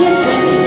Yes. Gracias.